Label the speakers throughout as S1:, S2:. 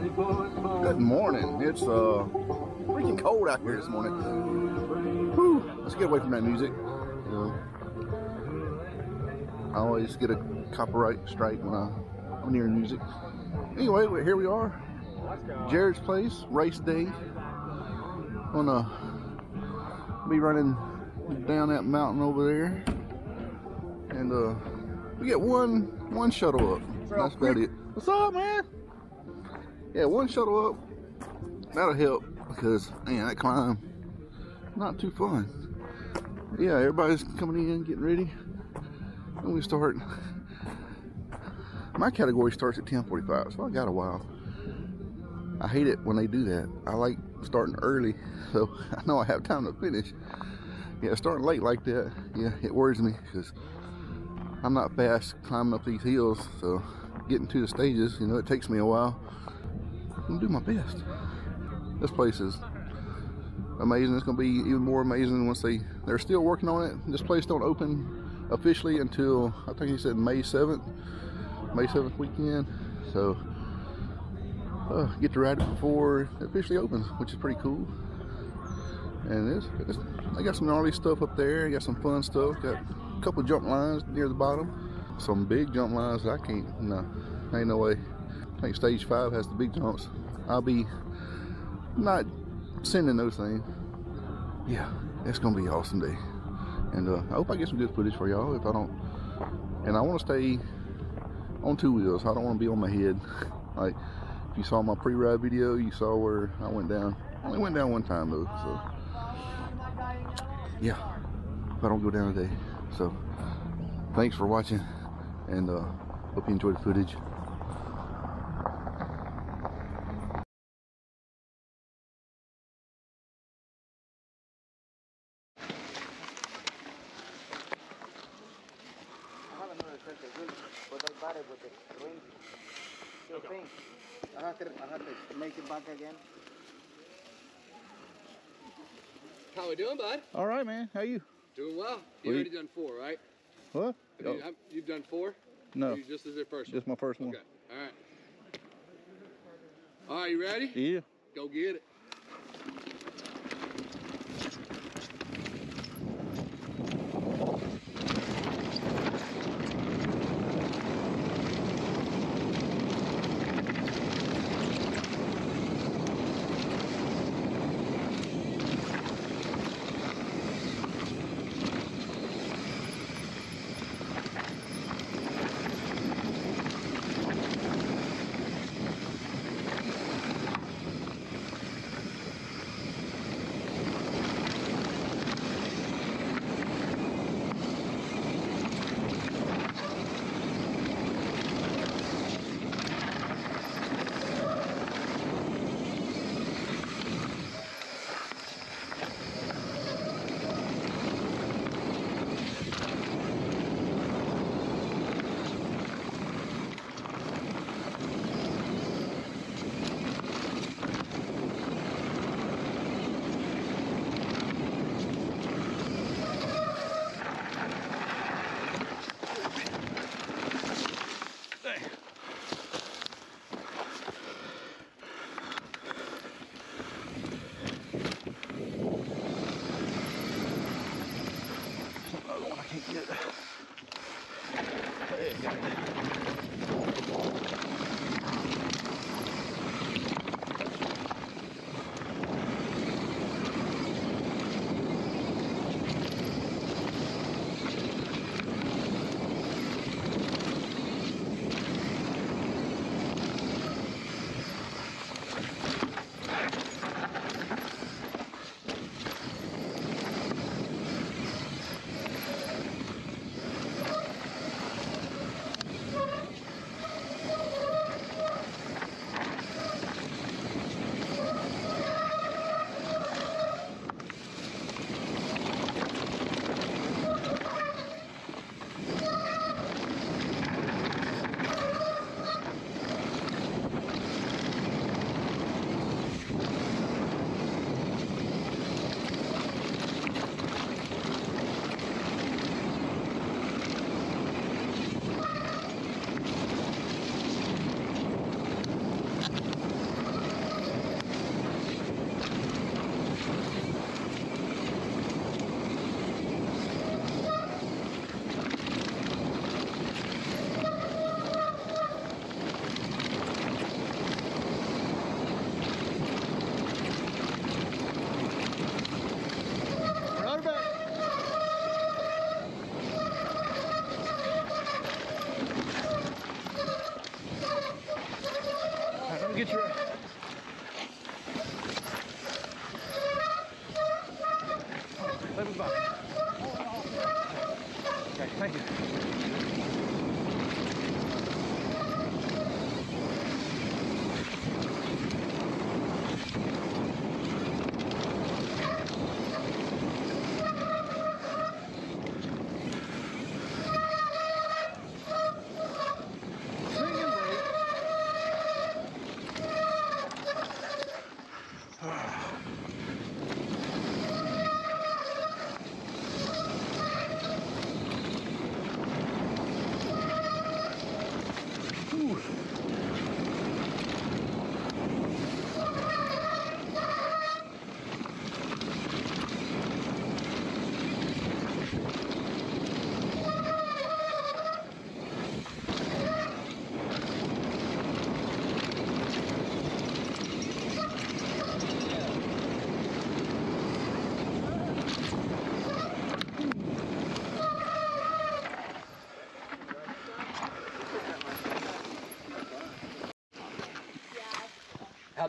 S1: Good morning. It's uh freaking cold out here this morning. Whew. Let's get away from that music. You know, I always get a copyright strike when I, I'm near music. Anyway, here we are. Jarrod's place, race day. Gonna be running down that mountain over there. And uh we get one one shuttle up. That's about it. What's up, man? Yeah, one shuttle up. That'll help because man, that climb not too fun. Yeah, everybody's coming in, getting ready. And we start. My category starts at 10:45, so I got a while. I hate it when they do that. I like starting early, so I know I have time to finish. Yeah, starting late like that, yeah, it worries me because I'm not fast climbing up these hills, so getting to the stages, you know, it takes me a while. Gonna do my best. This place is amazing. It's gonna be even more amazing once they they're still working on it. This place don't open officially until I think he said May 7th, May 7th weekend. So uh, get to ride it before it officially opens, which is pretty cool. And it's I got some gnarly stuff up there. I got some fun stuff. Got a couple jump lines near the bottom. Some big jump lines I can't. No, ain't no way. I think stage five has the big jumps. I'll be not sending those things. Yeah, it's gonna be an awesome day. And uh, I hope I get some good footage for y'all. If I don't, and I want to stay on two wheels. I don't want to be on my head. Like if you saw my pre-ride video, you saw where I went down. I only went down one time though, so yeah. If I don't go down today, so thanks for watching, and uh, hope you enjoyed the footage.
S2: I have another set of wheels, but I it with the ring. Same thing. I have to, I have to make it back again.
S3: How we doing, bud?
S1: All right, man. How you?
S3: Doing well. You
S1: do
S3: already done four, right?
S1: What?
S3: Have you, oh. have, you've done four?
S1: no,
S3: Or you just as your first
S1: just my first
S3: one?
S1: one.
S3: Okay. All right. All right, you ready?
S1: Yeah.
S3: Go get it.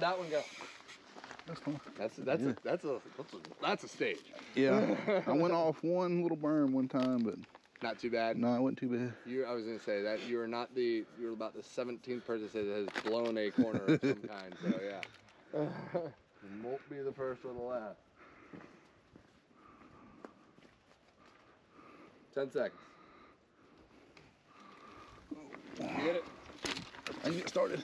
S3: How'd that one go?
S1: That's fine.
S3: That's that's
S1: Yeah.
S3: a that's a that's a that's a stage.
S1: Yeah, I went off one little burn one time, but
S3: Not too bad.
S1: no, it wasn't too bad.
S3: You, I was gonna say that you are not the you're about the 17th person that has blown a corner of some kind. So yeah, won't be the first or the last. Ten seconds. You get it?
S1: I can get started.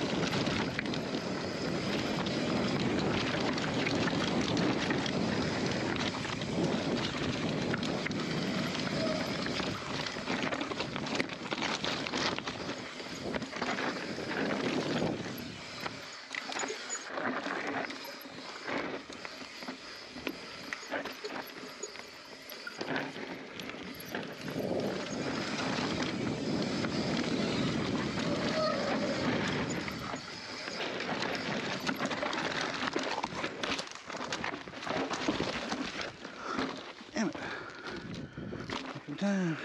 S1: Damn it. Come down.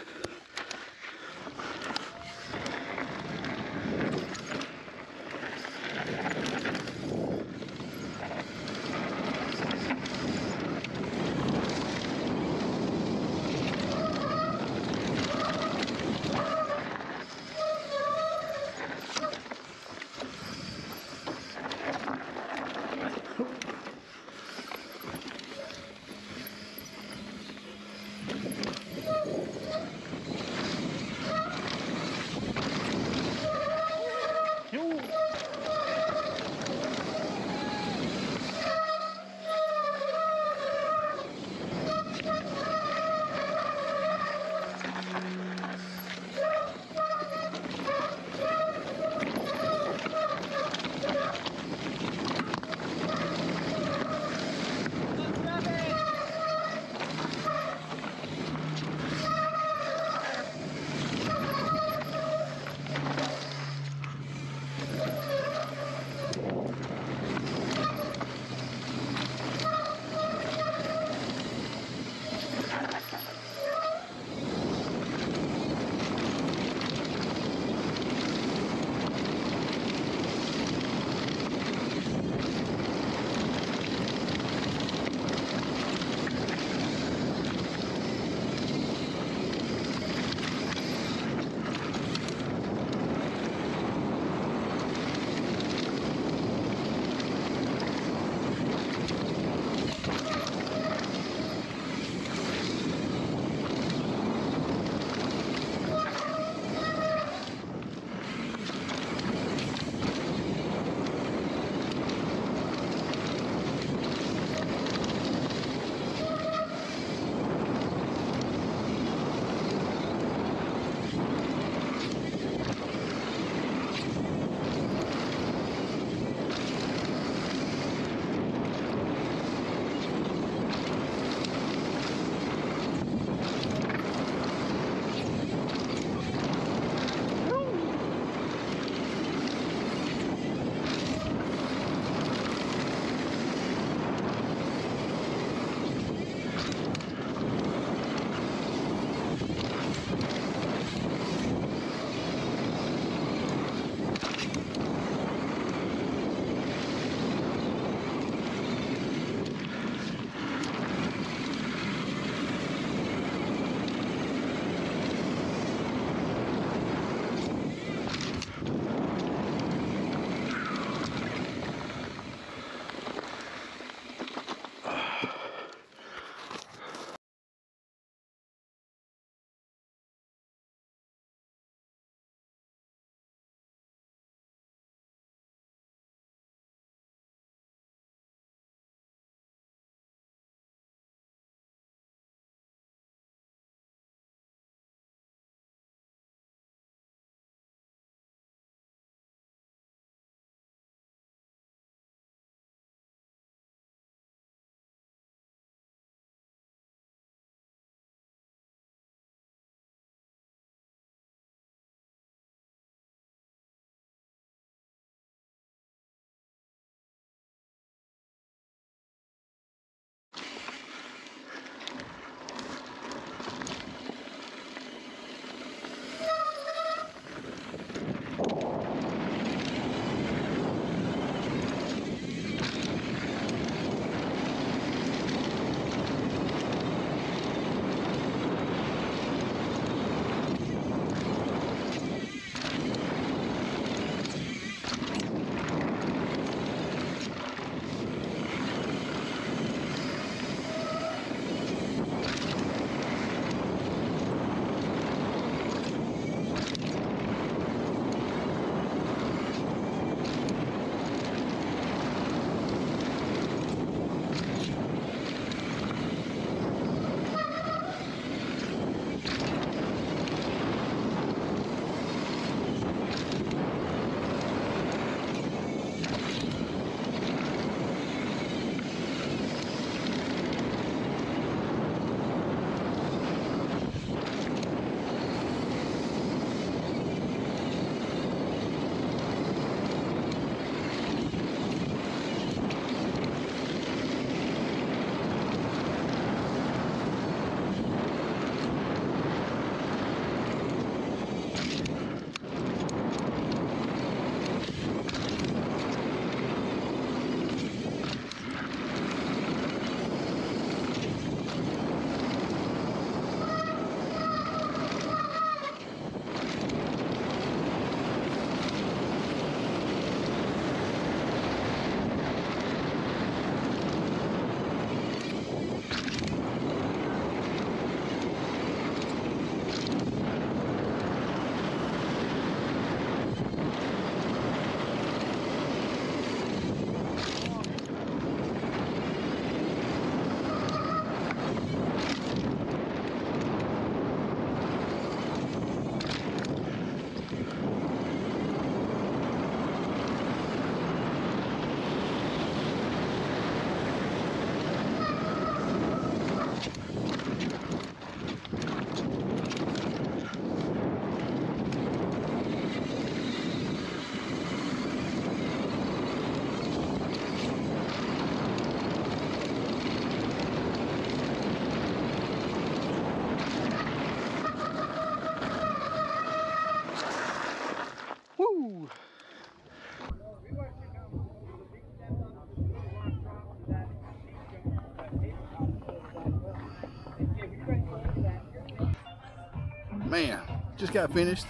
S1: Just got finished.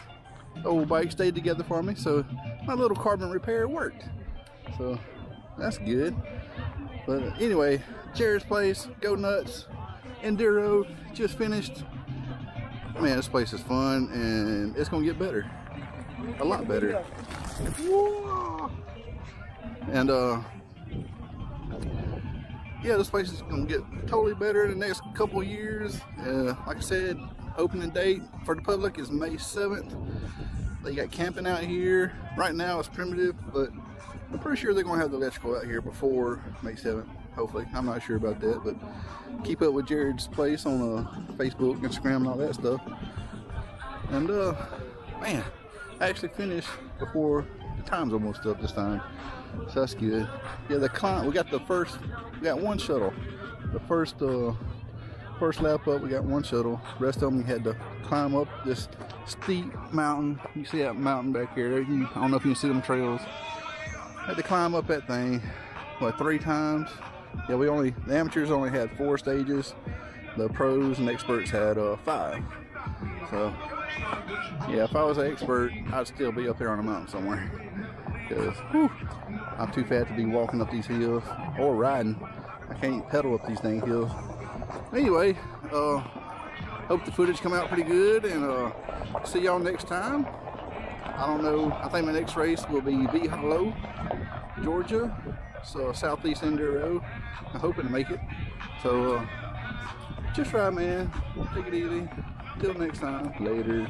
S1: The old bike stayed together for me, so my little carbon repair worked. So that's good. But anyway, Jarrod's place, go nuts. Enduro just finished. Man, this place is fun and it's gonna get better. A lot better. And uh yeah, this place is gonna get totally better in the next couple years. Uh, like I said, opening date for the public is May 7th. They got camping out here. Right now it's primitive, but I'm pretty sure they're gonna have the electrical out here before May 7th. Hopefully, I'm not sure about that, but keep up with Jarrod's place on uh, Facebook, Instagram, and all that stuff. And uh, man, I actually finished before the time's almost up this time, so that's good. Yeah, the climb. We got the first. We got one shuttle. The first uh, first lap up, we got one shuttle. Rest of them we had to climb up this steep mountain. You see that mountain back here? I don't know if you can see them trails. Had to climb up that thing, what, three times? Yeah, we only, the amateurs only had four stages. The pros and experts had uh, five. So, yeah, if I was an expert, I'd still be up there on a mountain somewhere. Because, I'm too fat to be walking up these hills or riding. I can't pedal up these dang hills. Anyway, uh, hope the footage come out pretty good and uh, see y'all next time. I don't know, I think my next race will be V Hollow, Georgia. So Southeast Enduro. I'm hoping to make it. So uh, just ride, man. Take it easy. Till next time. Later.